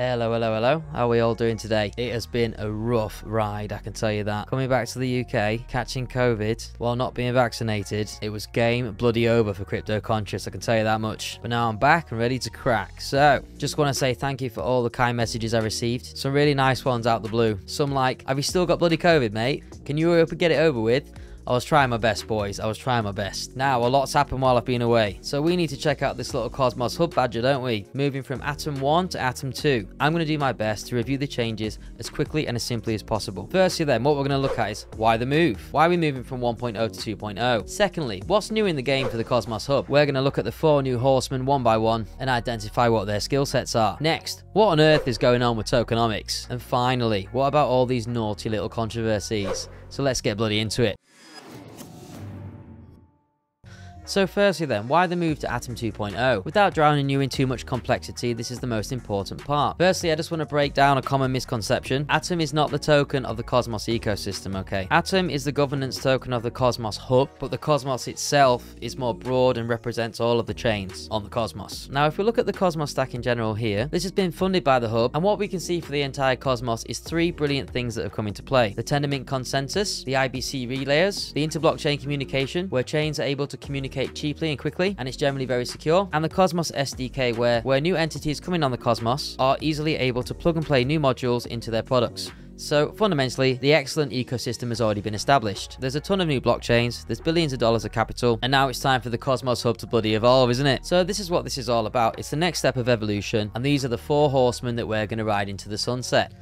Hello, hello, hello. How are we all doing today? It has been a rough ride, I can tell you that. Coming back to the UK, catching COVID while not being vaccinated, it was game bloody over for Crypto Conscious, I can tell you that much. But now I'm back and ready to crack. So, just want to say thank you for all the kind messages I received. Some really nice ones out the blue. Some like, have you still got bloody COVID, mate? Can you hurry up and get it over with? I was trying my best, boys. I was trying my best. Now, a lot's happened while I've been away. So we need to check out this little Cosmos Hub badger, don't we? Moving from Atom 1 to Atom 2. I'm going to do my best to review the changes as quickly and as simply as possible. Firstly then, what we're going to look at is why the move? Why are we moving from 1.0 to 2.0? Secondly, what's new in the game for the Cosmos Hub? We're going to look at the four new horsemen one by one and identify what their skill sets are. Next, what on earth is going on with tokenomics? And finally, what about all these naughty little controversies? So let's get bloody into it. So firstly then, why the move to Atom 2.0? Without drowning you in too much complexity, this is the most important part. Firstly, I just want to break down a common misconception. Atom is not the token of the Cosmos ecosystem, okay? Atom is the governance token of the Cosmos hub, but the Cosmos itself is more broad and represents all of the chains on the Cosmos. Now, if we look at the Cosmos stack in general here, this has been funded by the hub, and what we can see for the entire Cosmos is three brilliant things that have come into play. The Tendermint consensus, the IBC relayers, the interblockchain communication, where chains are able to communicate cheaply and quickly, and it's generally very secure. And the Cosmos SDK, where, where new entities coming on the Cosmos are easily able to plug and play new modules into their products. So fundamentally, the excellent ecosystem has already been established. There's a ton of new blockchains, there's billions of dollars of capital, and now it's time for the Cosmos Hub to bloody evolve, isn't it? So this is what this is all about. It's the next step of evolution, and these are the four horsemen that we're going to ride into the sunset.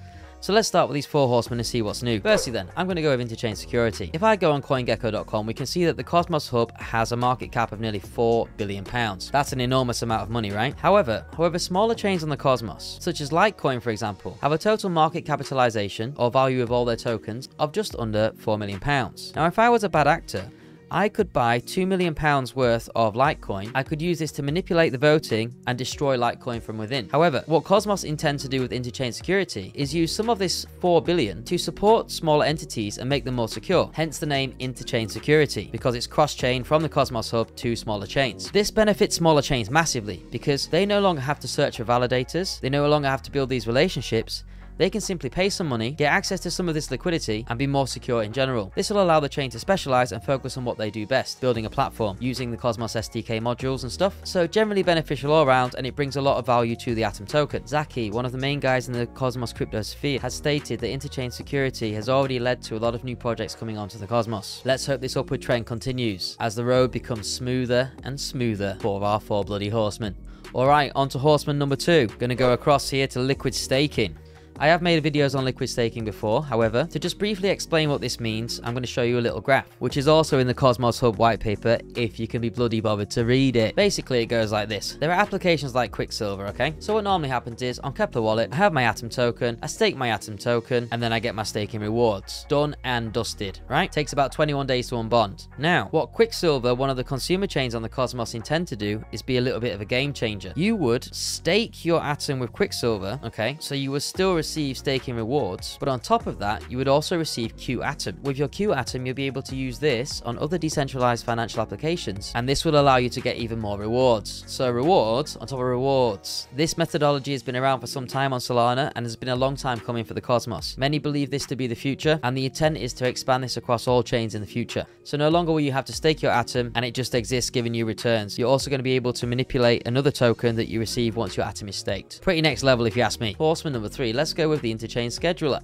So let's start with these four horsemen and see what's new. Firstly then, I'm going to go with interchain security. If I go on CoinGecko.com, we can see that the Cosmos Hub has a market cap of nearly 4 billion pounds. That's an enormous amount of money, right? However, however, smaller chains on the Cosmos, such as LikeCoin for example, have a total market capitalization or value of all their tokens of just under 4 million pounds. Now if I was a bad actor, I could buy £2 million worth of LikeCoin. I could use this to manipulate the voting and destroy LikeCoin from within. However, what Cosmos intends to do with interchain security is use some of this 4 billion to support smaller entities and make them more secure. Hence the name interchain security because it's cross-chain from the Cosmos hub to smaller chains. This benefits smaller chains massively because they no longer have to search for validators. They no longer have to build these relationships they can simply pay some money, get access to some of this liquidity, and be more secure in general. This will allow the chain to specialize and focus on what they do best, building a platform, using the Cosmos SDK modules and stuff. So generally beneficial all around, and it brings a lot of value to the Atom token. Zaki, one of the main guys in the Cosmos crypto sphere, has stated that interchain security has already led to a lot of new projects coming onto the Cosmos. Let's hope this upward trend continues, as the road becomes smoother and smoother for our four bloody horsemen. Alright, on to horseman number two. Gonna go across here to liquid staking. I have made videos on liquid staking before, however, to just briefly explain what this means, I'm going to show you a little graph, which is also in the Cosmos Hub white paper if you can be bloody bothered to read it. Basically, it goes like this. There are applications like Quicksilver, okay? So what normally happens is, on Keplr Wallet, I have my Atom token, I stake my Atom token, and then I get my staking rewards. Done and dusted, right? Takes about 21 days to unbond. Now, what Quicksilver, one of the consumer chains on the Cosmos intend to do is be a little bit of a game changer. You would stake your Atom with Quicksilver, okay? So you would still receive staking rewards, but on top of that, you would also receive Q Atom. With your Q Atom, you'll be able to use this on other decentralized financial applications, and this will allow you to get even more rewards. So rewards on top of rewards. This methodology has been around for some time on Solana and has been a long time coming for the Cosmos. Many believe this to be the future, and the intent is to expand this across all chains in the future. So no longer will you have to stake your Atom and it just exists giving you returns. You're also going to be able to manipulate another token that you receive once your Atom is staked. Pretty next level if you ask me. Horseman number three, let's go with the interchain scheduler.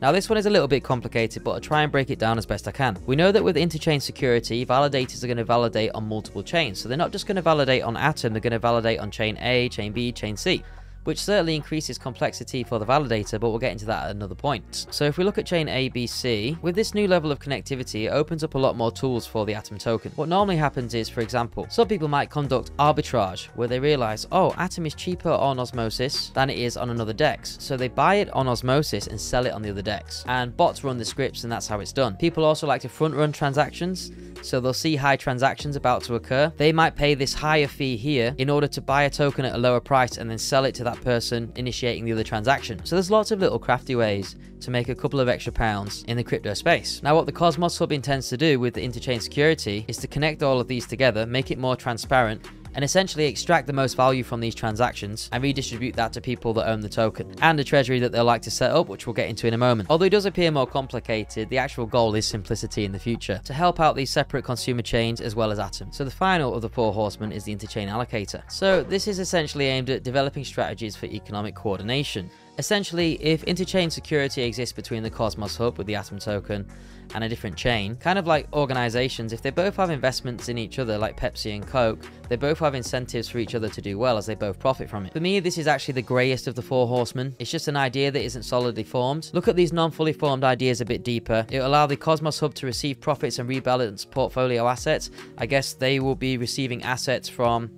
Now this one is a little bit complicated, but I'll try and break it down as best I can. We know that with interchain security, validators are going to validate on multiple chains. So they're not just going to validate on Atom, they're going to validate on chain A, chain B, chain C which certainly increases complexity for the validator, but we'll get into that at another point. So if we look at chain ABC, with this new level of connectivity, it opens up a lot more tools for the Atom token. What normally happens is, for example, some people might conduct arbitrage, where they realize, oh, Atom is cheaper on Osmosis than it is on another DEX. So they buy it on Osmosis and sell it on the other DEX. And bots run the scripts and that's how it's done. People also like to front run transactions so they'll see high transactions about to occur. They might pay this higher fee here in order to buy a token at a lower price and then sell it to that person initiating the other transaction. So there's lots of little crafty ways to make a couple of extra pounds in the crypto space. Now what the Cosmos Hub intends to do with the interchain security is to connect all of these together, make it more transparent, and essentially extract the most value from these transactions and redistribute that to people that own the token and a treasury that they'll like to set up, which we'll get into in a moment. Although it does appear more complicated, the actual goal is simplicity in the future to help out these separate consumer chains as well as Atom. So the final of the four horsemen is the interchain allocator. So this is essentially aimed at developing strategies for economic coordination. Essentially, if interchain security exists between the Cosmos Hub with the Atom token and a different chain, kind of like organizations, if they both have investments in each other, like Pepsi and Coke, they both have incentives for each other to do well as they both profit from it. For me, this is actually the greyest of the four horsemen. It's just an idea that isn't solidly formed. Look at these non-fully formed ideas a bit deeper. It'll allow the Cosmos Hub to receive profits and rebalance portfolio assets. I guess they will be receiving assets from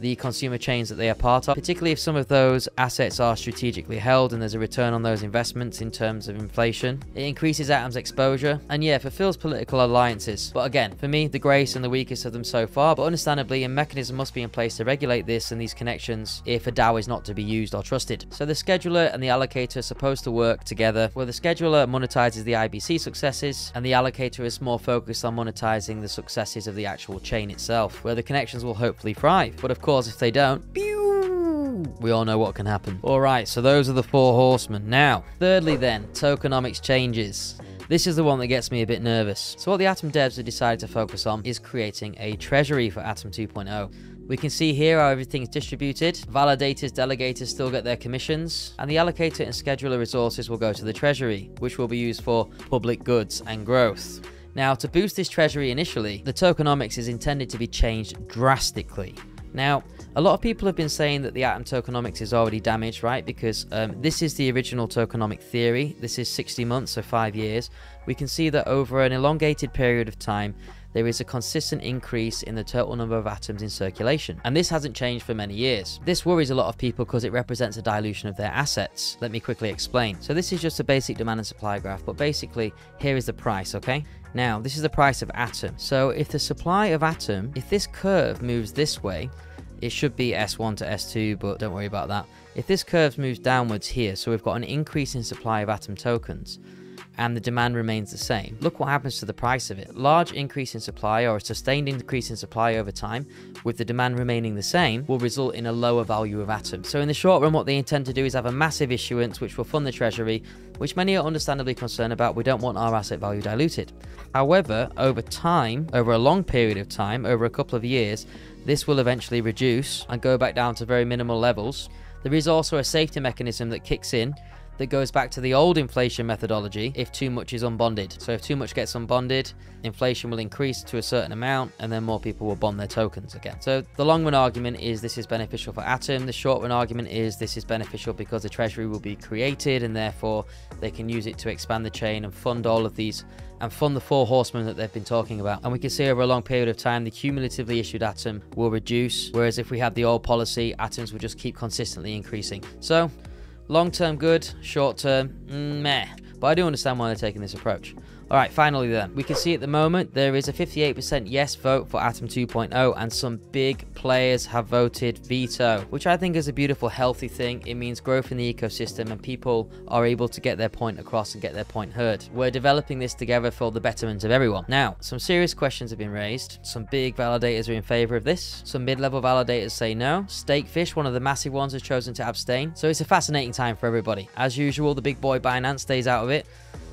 the consumer chains that they are part of, particularly if some of those assets are strategically held and there's a return on those investments in terms of inflation. It increases Atom's exposure and yeah, fulfills political alliances. But again, for me, the greatest and the weakest of them so far, but understandably, a mechanism must be in place to regulate this and these connections if a DAO is not to be used or trusted. So the scheduler and the allocator are supposed to work together, where the scheduler monetizes the IBC successes and the allocator is more focused on monetizing the successes of the actual chain itself, where the connections will hopefully thrive. But of course, course, if they don't, pew, we all know what can happen. Alright, so those are the four horsemen. Now, thirdly then, tokenomics changes. This is the one that gets me a bit nervous. So what the Atom devs have decided to focus on is creating a treasury for Atom 2.0. We can see here how everything's distributed. Validators, delegators still get their commissions, and the allocator and scheduler resources will go to the treasury, which will be used for public goods and growth. Now, to boost this treasury initially, the tokenomics is intended to be changed drastically. Now, a lot of people have been saying that the atom tokenomics is already damaged, right? Because um, this is the original tokenomic theory. This is 60 months, so five years. We can see that over an elongated period of time, there is a consistent increase in the total number of atoms in circulation. And this hasn't changed for many years. This worries a lot of people because it represents a dilution of their assets. Let me quickly explain. So this is just a basic demand and supply graph, but basically here is the price, okay? Now, this is the price of atom. So if the supply of atom, if this curve moves this way, it should be S1 to S2, but don't worry about that. If this curve moves downwards here, so we've got an increase in supply of atom tokens, and the demand remains the same. Look what happens to the price of it. Large increase in supply or a sustained increase in supply over time, with the demand remaining the same, will result in a lower value of atoms. So in the short run, what they intend to do is have a massive issuance which will fund the treasury, which many are understandably concerned about. We don't want our asset value diluted. However, over time, over a long period of time, over a couple of years, this will eventually reduce and go back down to very minimal levels. There is also a safety mechanism that kicks in that goes back to the old inflation methodology if too much is unbonded. So if too much gets unbonded, inflation will increase to a certain amount and then more people will bond their tokens again. So the long run argument is this is beneficial for Atom. The short run argument is this is beneficial because the treasury will be created and therefore they can use it to expand the chain and fund all of these and fund the four horsemen that they've been talking about. And we can see over a long period of time, the cumulatively issued atom will reduce, whereas if we had the old policy, atoms would just keep consistently increasing. So Long term good, short term mm, meh. But I do understand why they're taking this approach. Alright, finally then. We can see at the moment there is a 58% yes vote for Atom 2.0 and some big players have voted veto, which I think is a beautiful healthy thing. It means growth in the ecosystem and people are able to get their point across and get their point heard. We're developing this together for the betterment of everyone. Now, some serious questions have been raised. Some big validators are in favor of this. Some mid-level validators say no. Stakefish, one of the massive ones, has chosen to abstain. So it's a fascinating time for everybody. As usual, the big boy Binance stays out of it.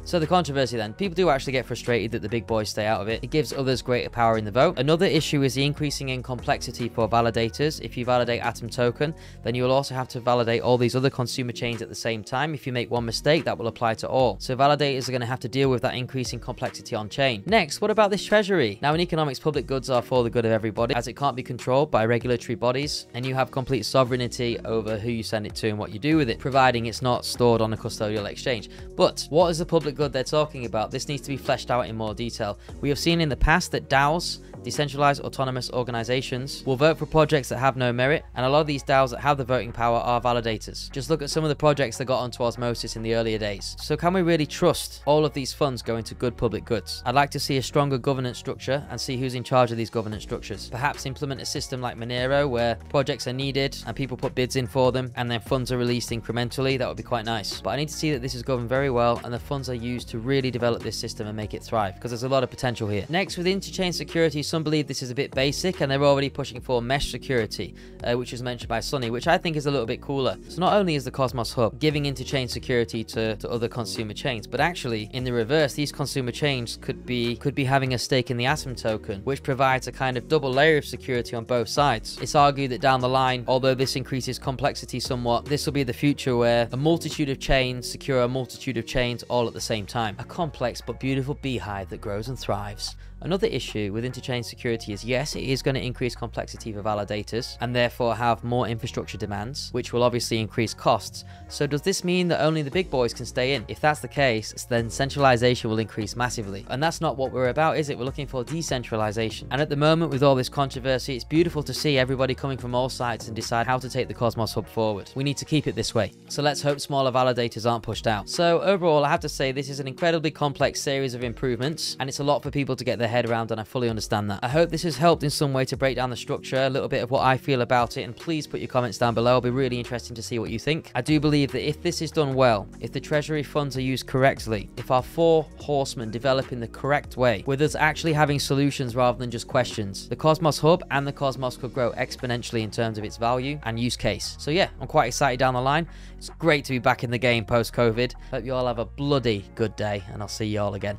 So the controversy then, people do actually get frustrated that the big boys stay out of it. It gives others greater power in the vote. Another issue is the increasing in complexity for validators. If you validate Atom token, then you will also have to validate all these other consumer chains at the same time. If you make one mistake, that will apply to all. So validators are going to have to deal with that increasing complexity on chain. Next, what about this treasury? Now in economics, public goods are for the good of everybody as it can't be controlled by regulatory bodies and you have complete sovereignty over who you send it to and what you do with it, providing it's not stored on a custodial exchange. But what is the public good they're talking about, this needs to be fleshed out in more detail. We have seen in the past that DAOs decentralized autonomous organizations, will vote for projects that have no merit, and a lot of these DAOs that have the voting power are validators. Just look at some of the projects that got onto Osmosis in the earlier days. So can we really trust all of these funds going to good public goods? I'd like to see a stronger governance structure and see who's in charge of these governance structures. Perhaps implement a system like Monero where projects are needed and people put bids in for them and then funds are released incrementally. That would be quite nice. But I need to see that this is governed very well and the funds are used to really develop this system and make it thrive because there's a lot of potential here. Next, with interchain security, some some believe this is a bit basic and they're already pushing for mesh security, uh, which was mentioned by Sunny, which I think is a little bit cooler. So not only is the Cosmos Hub giving interchain security to, to other consumer chains, but actually in the reverse, these consumer chains could be could be having a stake in the Atom token, which provides a kind of double layer of security on both sides. It's argued that down the line, although this increases complexity somewhat, this will be the future where a multitude of chains secure a multitude of chains all at the same time. A complex but beautiful beehive that grows and thrives. Another issue with interchain security is yes, it is going to increase complexity for validators and therefore have more infrastructure demands, which will obviously increase costs. So does this mean that only the big boys can stay in? If that's the case, then centralization will increase massively. And that's not what we're about, is it? We're looking for decentralization. And at the moment, with all this controversy, it's beautiful to see everybody coming from all sides and decide how to take the Cosmos Hub forward. We need to keep it this way. So let's hope smaller validators aren't pushed out. So overall, I have to say this is an incredibly complex series of improvements, and it's a lot for people to get their their head around and I fully understand that. I hope this has helped in some way to break down the structure, a little bit of what I feel about it, and please put your comments down below. It'll be really interesting to see what you think. I do believe that if this is done well, if the treasury funds are used correctly, if our four horsemen develop in the correct way, with us actually having solutions rather than just questions, the Cosmos Hub and the Cosmos could grow exponentially in terms of its value and use case. So yeah, I'm quite excited down the line. It's great to be back in the game post-COVID. Hope you all have a bloody good day, and I'll see you all again.